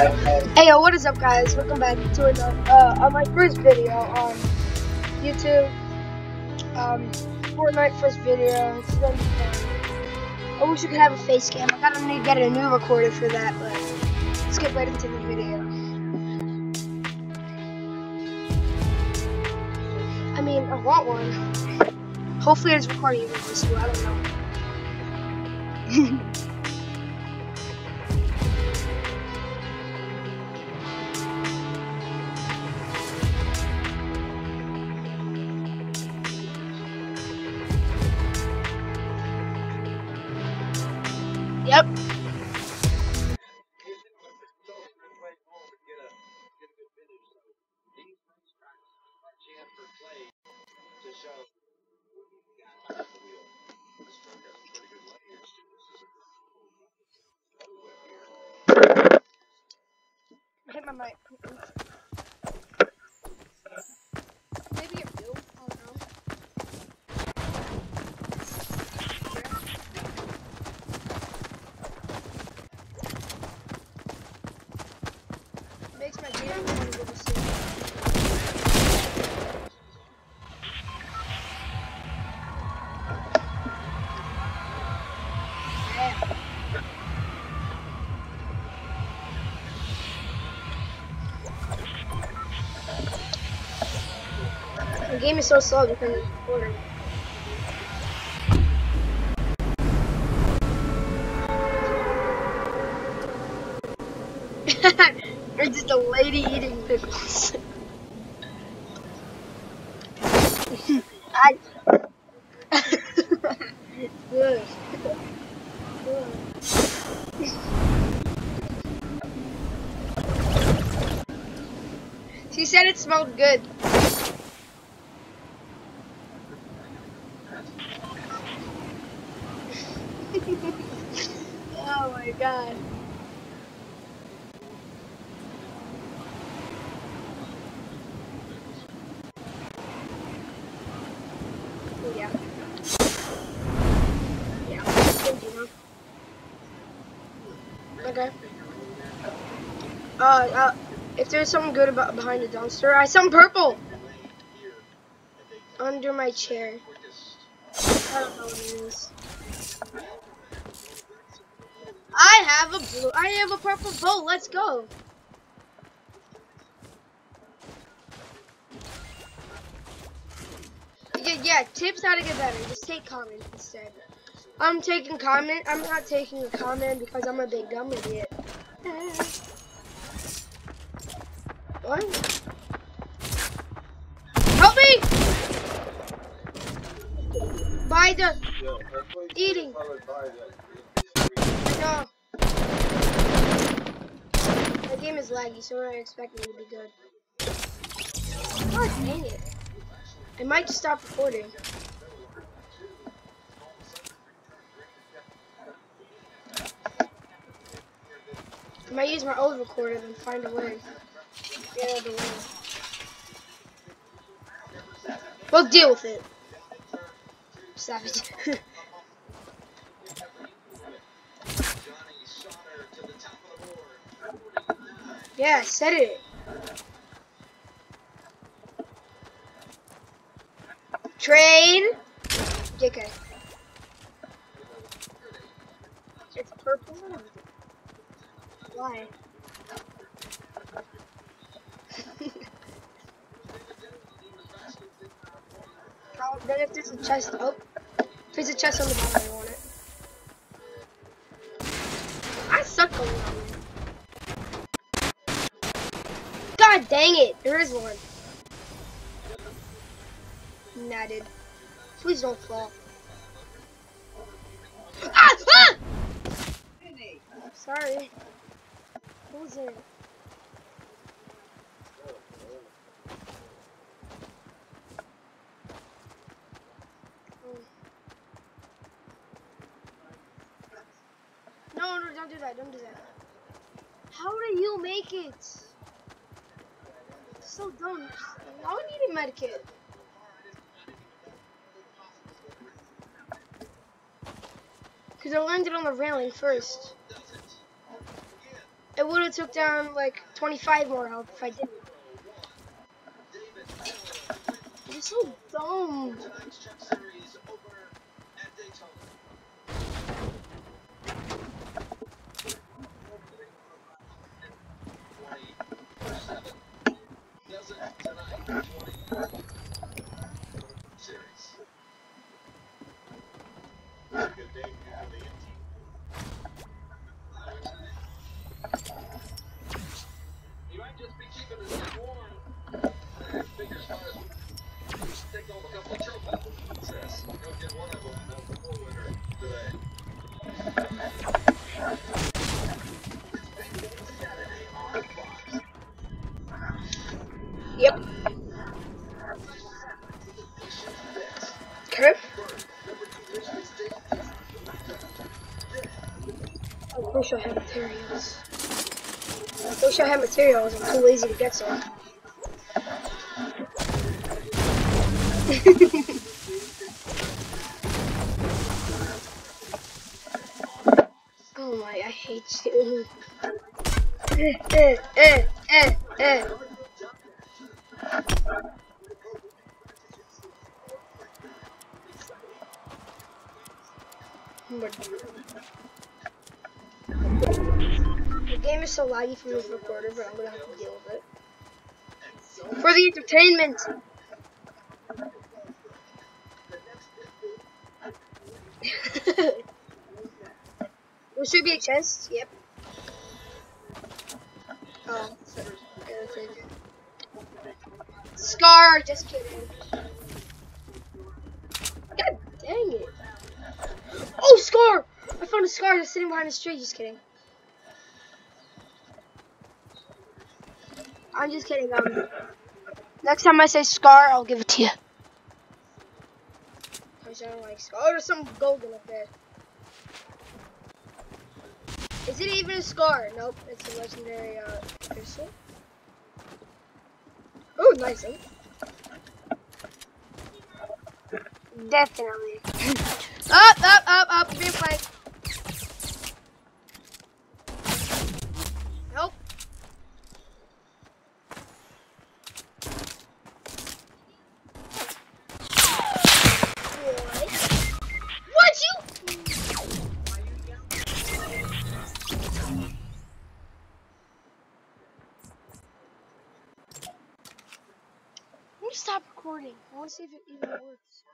Hey yo, what is up guys? Welcome back to another, uh, on my first video on YouTube. Um, Fortnite first video. Fun. I wish we could have a face cam. I gotta need to get a new recorder for that, but let's get right into the video. I mean, I want one. Hopefully it's recording even this I don't know. I game is so slow because it's recording. You're just a lady eating pickles. I. She said it smelled good. oh my god. Yeah. Yeah. Thank you, Mom. Okay. Uh, uh, if there's something good about behind the dumpster, I some purple under my chair. I don't know what it is. I have a blue. I have a purple boat. Let's go. Yeah, yeah, tips how to get better. Just take comment instead. I'm taking comment. I'm not taking a comment because I'm a big dumb idiot. What? Help me! By the eating. No. The game is laggy, so I expect it to be good. God dang it. I might just stop recording. I might use my old recorder and find a way. Get out of the way. We'll deal with it. Savage. yeah, I said it. Train. JK. It's purple. Why? Oh, then if there's a chest, oh, if there's a chest on the bottom, I want it. I suck on that God dang it, there is one. Nah, dude. Please don't fall. Ah! ah! Sorry. Who's? No, no, don't do that. Don't do that. How do you make it? So dumb. I would need a medkit. Because I landed on the railing first. It would have took down like 25 more health if I didn't. You're so dumb. Wish I had materials. I wish I had materials. I'm too lazy to get some. oh my, I hate you. eh, eh, eh, eh, eh. The game is so laggy from this recorder, but I'm gonna have to deal with it. For the entertainment! there should be a chest, yep. Oh. Scar, just kidding. God dang it. Oh, Scar! Found a Scar just sitting behind a tree, just kidding. I'm just kidding, um, next time I say Scar, I'll give it to you. I don't like Scar. Oh, there's some golden up there. Is it even a Scar? Nope, it's a legendary, uh, crystal. Oh, nice. Eh? Definitely. up, up, up, up. Recording. I want to see if it even works.